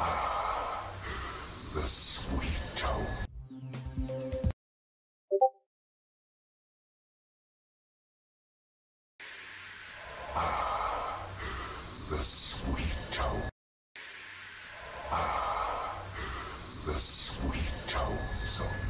Ah, the sweet tone. Ah, the sweet tone. Ah, the sweet tones of